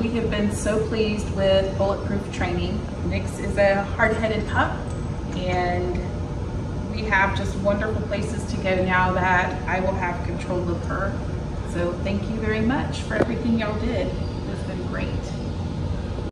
we have been so pleased with Bulletproof training. Nyx is a hard-headed pup and we have just wonderful places to go now that I will have control of her. So thank you very much for everything y'all did.